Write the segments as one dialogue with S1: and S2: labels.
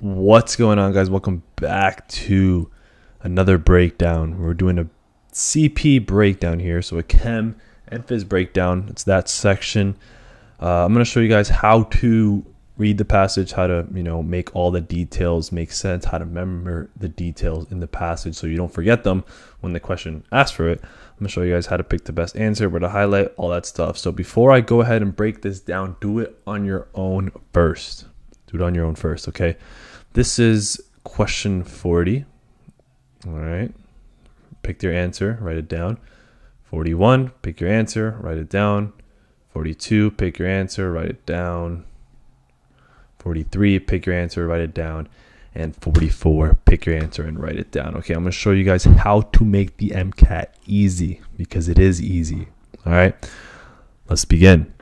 S1: What's going on, guys? Welcome back to another breakdown. We're doing a CP breakdown here, so a chem and phys breakdown. It's that section. Uh, I'm going to show you guys how to read the passage, how to you know make all the details make sense, how to remember the details in the passage so you don't forget them when the question asks for it. I'm going to show you guys how to pick the best answer, where to highlight, all that stuff. So before I go ahead and break this down, do it on your own first. Do it on your own first, okay? This is question 40. All right. Pick your answer, write it down. 41, pick your answer, write it down. 42, pick your answer, write it down. 43, pick your answer, write it down. And 44, pick your answer and write it down. Okay, I'm going to show you guys how to make the MCAT easy because it is easy. All right, let's begin.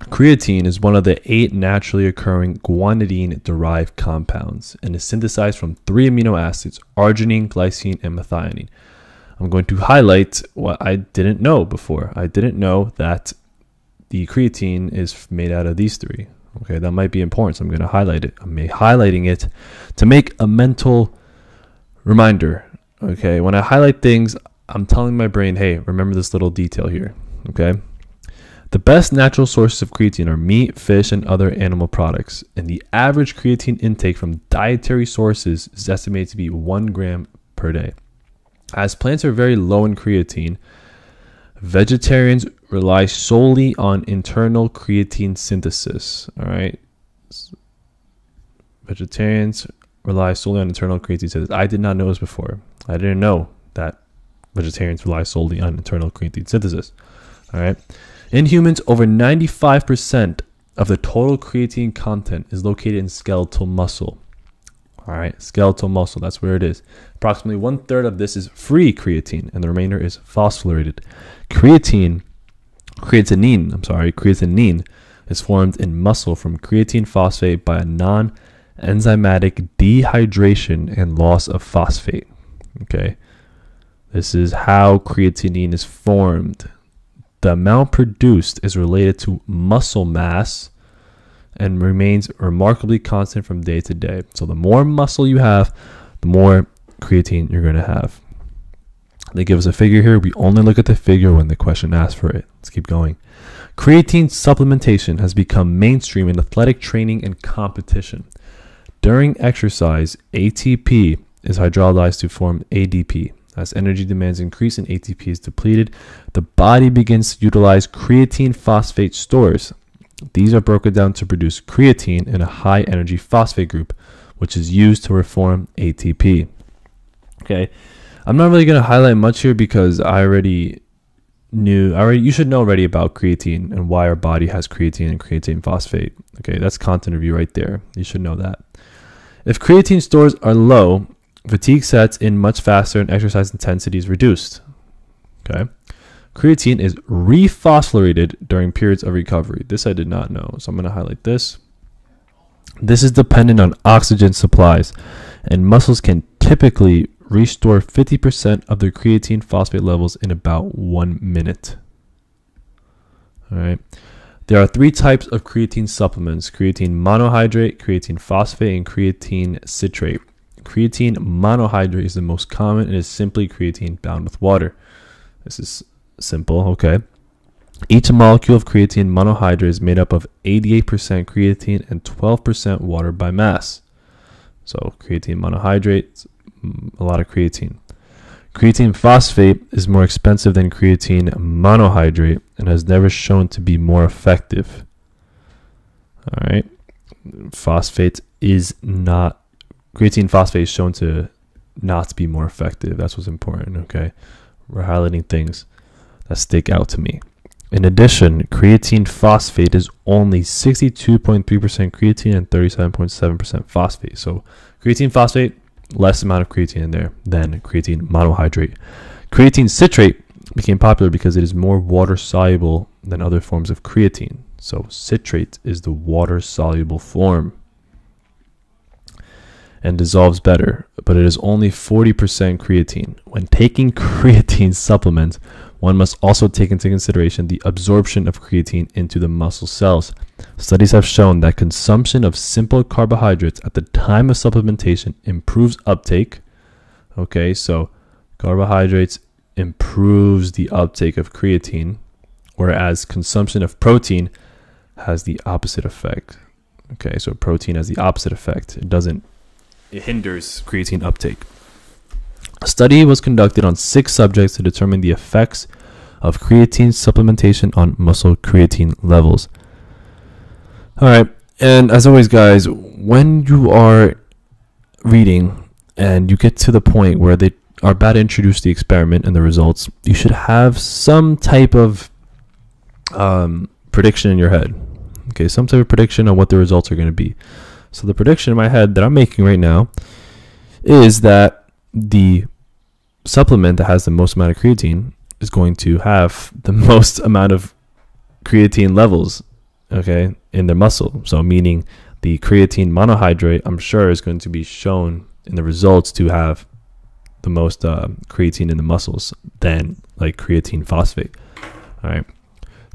S1: Creatine is one of the eight naturally occurring guanidine derived compounds and is synthesized from three amino acids arginine, glycine, and methionine. I'm going to highlight what I didn't know before. I didn't know that the creatine is made out of these three. Okay, that might be important, so I'm going to highlight it. I'm highlighting it to make a mental reminder. Okay, when I highlight things, I'm telling my brain, hey, remember this little detail here. Okay, the best natural sources of creatine are meat, fish, and other animal products, and the average creatine intake from dietary sources is estimated to be 1 gram per day. As plants are very low in creatine, vegetarians rely solely on internal creatine synthesis. All right. Vegetarians rely solely on internal creatine synthesis. I did not know this before. I didn't know that vegetarians rely solely on internal creatine synthesis. All right. In humans, over 95% of the total creatine content is located in skeletal muscle. All right, skeletal muscle, that's where it is. Approximately one third of this is free creatine, and the remainder is phosphorylated. Creatine, creatinine, I'm sorry, creatinine is formed in muscle from creatine phosphate by a non enzymatic dehydration and loss of phosphate. Okay, this is how creatinine is formed the amount produced is related to muscle mass and remains remarkably constant from day to day. So the more muscle you have, the more creatine you're going to have. They give us a figure here. We only look at the figure when the question asks for it. Let's keep going. Creatine supplementation has become mainstream in athletic training and competition. During exercise, ATP is hydrolyzed to form ADP. As energy demands increase and ATP is depleted, the body begins to utilize creatine phosphate stores. These are broken down to produce creatine in a high energy phosphate group, which is used to reform ATP. Okay, I'm not really going to highlight much here because I already knew, I already, you should know already about creatine and why our body has creatine and creatine phosphate. Okay, that's content review right there. You should know that. If creatine stores are low, Fatigue sets in much faster and exercise intensity is reduced. Okay. Creatine is rephosphorylated during periods of recovery. This I did not know. So I'm going to highlight this. This is dependent on oxygen supplies, and muscles can typically restore 50% of their creatine phosphate levels in about one minute. All right. There are three types of creatine supplements creatine monohydrate, creatine phosphate, and creatine citrate. Creatine monohydrate is the most common and is simply creatine bound with water. This is simple, okay? Each molecule of creatine monohydrate is made up of 88% creatine and 12% water by mass. So, creatine monohydrate, mm, a lot of creatine. Creatine phosphate is more expensive than creatine monohydrate and has never shown to be more effective. All right. Phosphate is not creatine phosphate is shown to not be more effective. That's what's important, okay? We're highlighting things that stick out to me. In addition, creatine phosphate is only 62.3% creatine and 37.7% phosphate. So, creatine phosphate, less amount of creatine in there than creatine monohydrate. Creatine citrate became popular because it is more water soluble than other forms of creatine. So, citrate is the water soluble form and dissolves better, but it is only 40% creatine. When taking creatine supplements, one must also take into consideration the absorption of creatine into the muscle cells. Studies have shown that consumption of simple carbohydrates at the time of supplementation improves uptake. Okay, so carbohydrates improves the uptake of creatine, whereas consumption of protein has the opposite effect. Okay, so protein has the opposite effect. It doesn't, it hinders creatine uptake. A study was conducted on six subjects to determine the effects of creatine supplementation on muscle creatine levels. All right, and as always, guys, when you are reading and you get to the point where they are about to introduce the experiment and the results, you should have some type of um, prediction in your head. Okay, some type of prediction on what the results are going to be. So the prediction in my head that I'm making right now is that the supplement that has the most amount of creatine is going to have the most amount of creatine levels, okay, in their muscle. So meaning the creatine monohydrate, I'm sure, is going to be shown in the results to have the most uh, creatine in the muscles than like creatine phosphate. All right.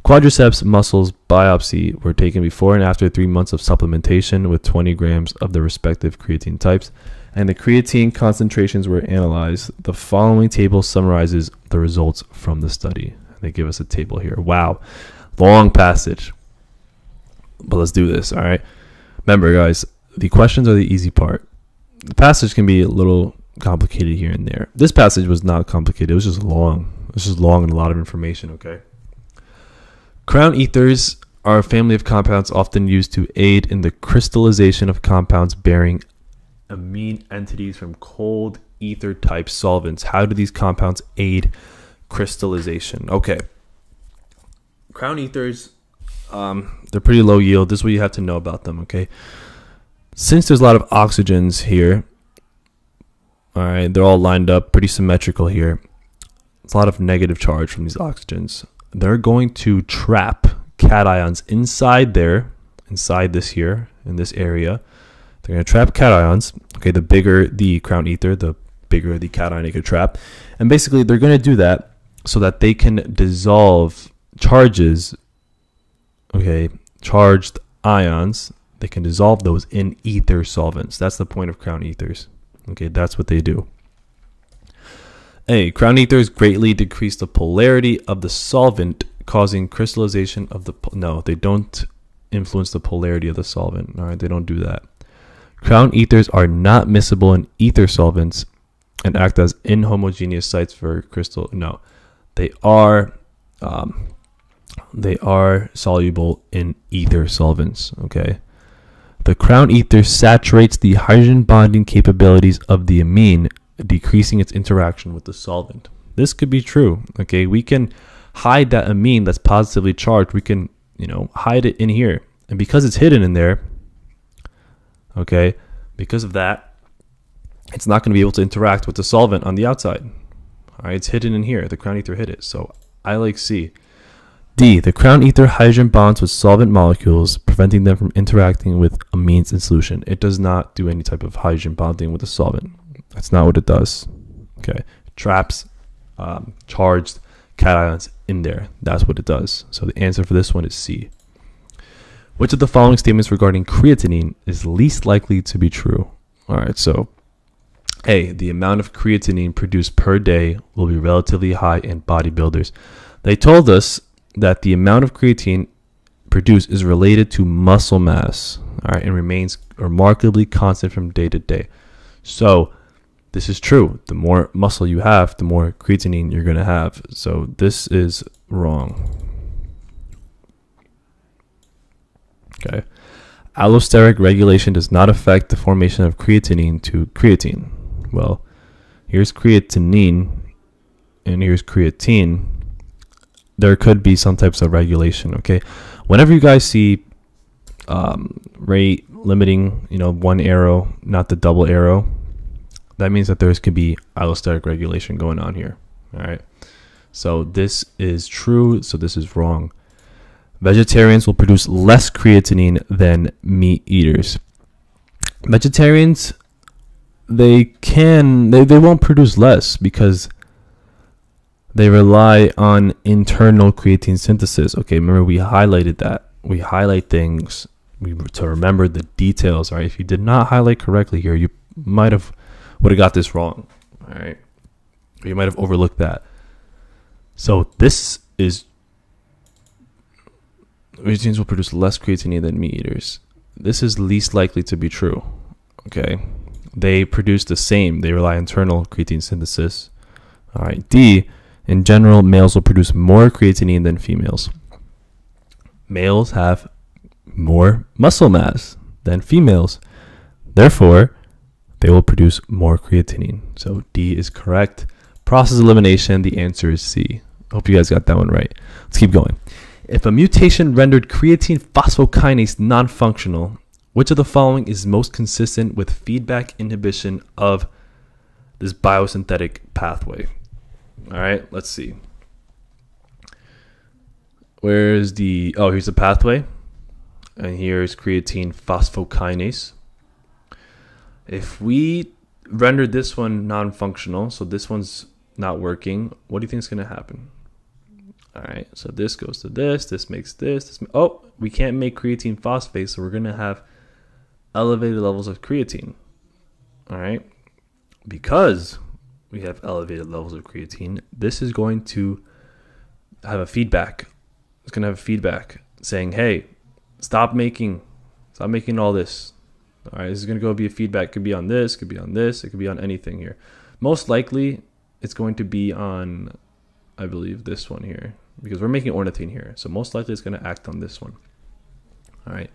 S1: Quadriceps muscles biopsy were taken before and after three months of supplementation with 20 grams of the respective creatine types, and the creatine concentrations were analyzed. The following table summarizes the results from the study. They give us a table here. Wow, long passage. But let's do this, all right? Remember, guys, the questions are the easy part. The passage can be a little complicated here and there. This passage was not complicated, it was just long. It was just long and a lot of information, okay? Crown ethers are a family of compounds often used to aid in the crystallization of compounds bearing amine entities from cold ether type solvents. How do these compounds aid crystallization? Okay. Crown ethers, um, they're pretty low yield. This is what you have to know about them, okay? Since there's a lot of oxygens here, all right, they're all lined up pretty symmetrical here. It's a lot of negative charge from these oxygens they're going to trap cations inside there, inside this here, in this area. They're going to trap cations. Okay, the bigger the crown ether, the bigger the cation they could trap. And basically, they're going to do that so that they can dissolve charges, okay, charged ions. They can dissolve those in ether solvents. That's the point of crown ethers. Okay, that's what they do. A. Crown ethers greatly decrease the polarity of the solvent, causing crystallization of the. No, they don't influence the polarity of the solvent. All right, they don't do that. Crown ethers are not miscible in ether solvents and act as inhomogeneous sites for crystal. No, they are. Um, they are soluble in ether solvents. Okay. The crown ether saturates the hydrogen bonding capabilities of the amine decreasing its interaction with the solvent. This could be true. Okay, we can hide that amine that's positively charged. We can, you know, hide it in here. And because it's hidden in there, okay, because of that, it's not going to be able to interact with the solvent on the outside. All right, it's hidden in here. The crown ether hid it. So I like C. D. The crown ether hydrogen bonds with solvent molecules, preventing them from interacting with amines in solution. It does not do any type of hydrogen bonding with the solvent. That's not what it does. Okay, traps um, charged cations in there. That's what it does. So the answer for this one is C. Which of the following statements regarding creatinine is least likely to be true? All right, so A, the amount of creatinine produced per day will be relatively high in bodybuilders. They told us that the amount of creatine produced is related to muscle mass, all right, and remains remarkably constant from day to day. So this is true. The more muscle you have, the more creatinine you're going to have. So this is wrong. Okay. Allosteric regulation does not affect the formation of creatinine to creatine. Well, here's creatinine and here's creatine. There could be some types of regulation, okay? Whenever you guys see um, rate limiting, you know, one arrow, not the double arrow, that means that there could be allosteric regulation going on here. All right. So this is true. So this is wrong. Vegetarians will produce less creatinine than meat eaters. Vegetarians they can they, they won't produce less because they rely on internal creatine synthesis. Okay, remember we highlighted that. We highlight things we, to remember the details. Right, if you did not highlight correctly here, you might have would have got this wrong. All right, you might have overlooked that. So this is orangutans will produce less creatinine than meat eaters. This is least likely to be true. Okay, they produce the same. They rely on internal creatine synthesis. All right, D in general, males will produce more creatinine than females. Males have more muscle mass than females. Therefore, they will produce more creatinine. So D is correct. Process elimination, the answer is C. Hope you guys got that one right. Let's keep going. If a mutation rendered creatine phosphokinase non functional, which of the following is most consistent with feedback inhibition of this biosynthetic pathway? All right, let's see. Where's the oh here's the pathway, and here's creatine phosphokinase. If we render this one non-functional, so this one's not working, what do you think is going to happen? All right, so this goes to this, this makes this, this. Oh, we can't make creatine phosphate, so we're going to have elevated levels of creatine. All right, because we have elevated levels of creatine, this is going to have a feedback. It's going to have a feedback saying, hey, stop making, stop making all this. All right, this is going to go be a feedback. Could be on this, could be on this, it could be on anything here. Most likely, it's going to be on, I believe, this one here because we're making ornithine here. So most likely, it's going to act on this one. All right,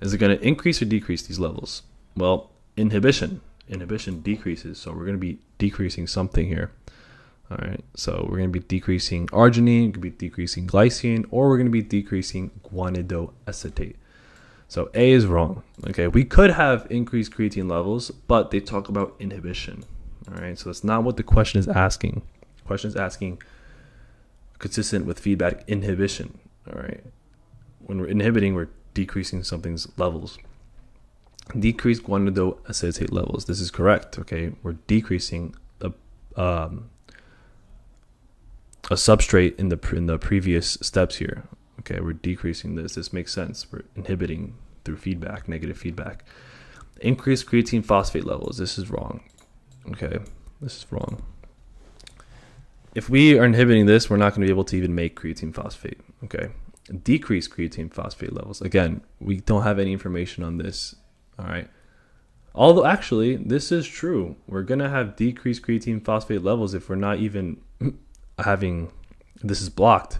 S1: is it going to increase or decrease these levels? Well, inhibition inhibition decreases. So we're going to be decreasing something here. All right, so we're going to be decreasing arginine, to be decreasing glycine, or we're going to be decreasing guanidoacetate. So A is wrong. Okay, we could have increased creatine levels, but they talk about inhibition. All right, so that's not what the question is asking. The question is asking consistent with feedback inhibition. All right, when we're inhibiting, we're decreasing something's levels decrease guanidoacetate levels. This is correct. Okay, we're decreasing the um, a substrate in the in the previous steps here. Okay, we're decreasing this. This makes sense. We're inhibiting through feedback, negative feedback. Increase creatine phosphate levels. This is wrong. Okay, this is wrong. If we are inhibiting this, we're not going to be able to even make creatine phosphate. Okay, decrease creatine phosphate levels. Again, we don't have any information on this all right. Although actually, this is true. We're gonna have decreased creatine phosphate levels if we're not even having this is blocked.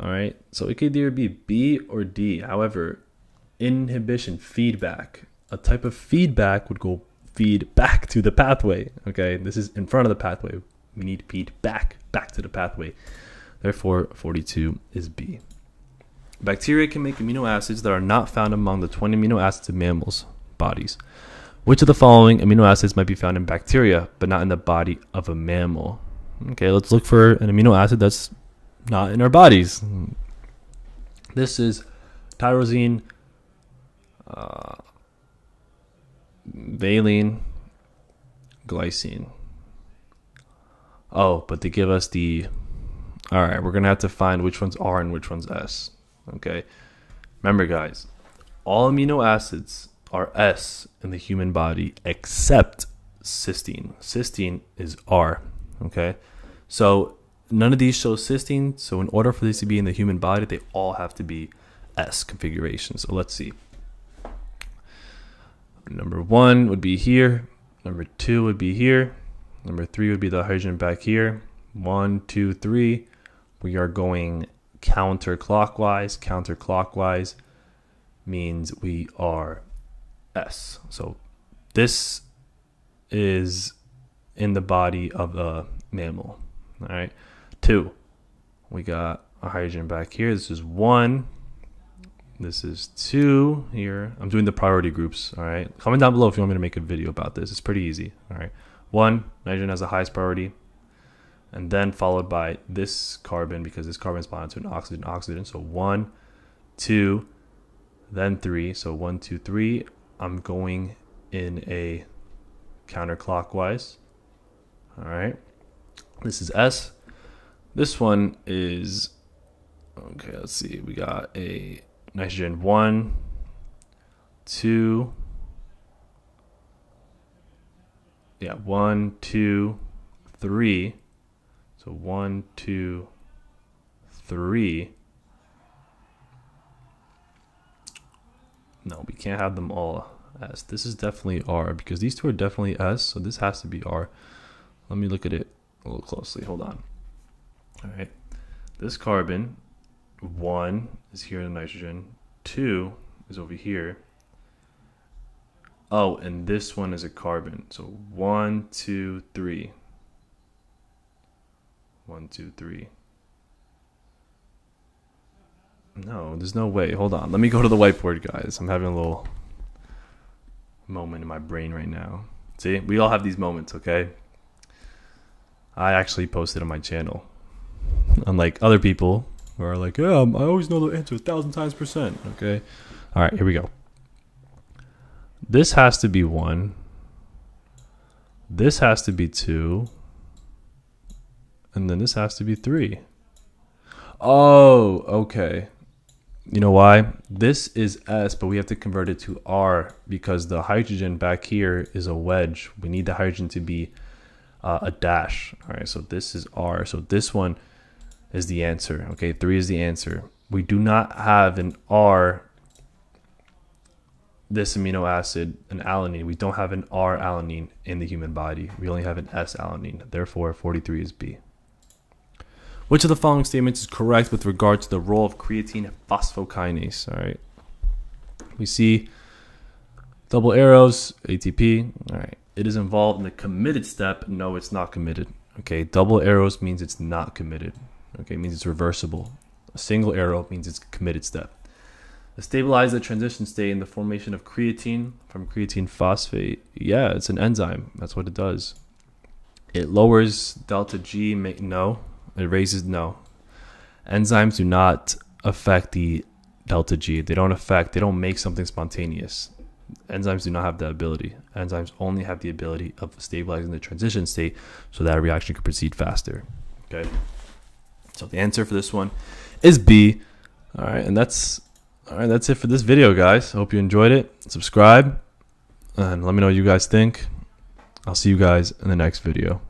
S1: All right. So it could either be B or D. However, inhibition feedback, a type of feedback would go feed back to the pathway. Okay. This is in front of the pathway. We need feed back back to the pathway. Therefore, 42 is B. Bacteria can make amino acids that are not found among the 20 amino acids of mammals' bodies. Which of the following amino acids might be found in bacteria, but not in the body of a mammal? Okay, let's look for an amino acid that's not in our bodies. This is tyrosine, uh, valine, glycine. Oh, but they give us the. All right, we're gonna have to find which one's R and which one's S. Okay. Remember, guys, all amino acids are S in the human body except cysteine. Cysteine is R. Okay. So none of these show cysteine. So in order for these to be in the human body, they all have to be S configuration. So let's see. Number one would be here. Number two would be here. Number three would be the hydrogen back here. One, two, three. We are going counterclockwise. Counterclockwise means we are S. So this is in the body of a mammal. All right. Two, we got a hydrogen back here. This is one. This is two here. I'm doing the priority groups. All right. Comment down below if you want me to make a video about this. It's pretty easy. All right. One, nitrogen has the highest priority and then followed by this carbon because this carbon is bonded to an oxygen oxygen so one two then three so one two three i'm going in a counterclockwise. All right. This is S. This one is okay. Let's see. We got a nitrogen one, two. Yeah, one, two, three. So one, two, three. No, we can't have them all S. This is definitely R because these two are definitely S, so this has to be R. Let me look at it a little closely. Hold on. All right. This carbon, one is here in the nitrogen, two is over here. Oh, and this one is a carbon. So one, two, three. One, two, three. No, there's no way. Hold on. Let me go to the whiteboard, guys. I'm having a little moment in my brain right now. See, we all have these moments, okay? I actually posted on my channel. Unlike other people who are like, yeah, I always know the answer a thousand times percent, okay? All right, here we go. This has to be one. This has to be two. And then this has to be three. Oh, okay. You know why? This is S, but we have to convert it to R because the hydrogen back here is a wedge. We need the hydrogen to be uh, a dash. All right, so this is R. So this one is the answer. Okay, three is the answer. We do not have an R, this amino acid, an alanine. We don't have an R alanine in the human body. We only have an S alanine. Therefore, 43 is B. Which of the following statements is correct with regard to the role of creatine phosphokinase? All right. We see double arrows, ATP. All right. It is involved in the committed step. No, it's not committed. Okay. Double arrows means it's not committed. Okay. It means it's reversible. A single arrow means it's a committed step. Stabilize the transition state in the formation of creatine from creatine phosphate. Yeah, it's an enzyme. That's what it does. It lowers delta G. No, it raises no. Enzymes do not affect the delta G. They don't affect, they don't make something spontaneous. Enzymes do not have that ability. Enzymes only have the ability of stabilizing the transition state so that a reaction can proceed faster. Okay. So the answer for this one is B. All right, and that's all right, that's it for this video, guys. Hope you enjoyed it. Subscribe and let me know what you guys think. I'll see you guys in the next video.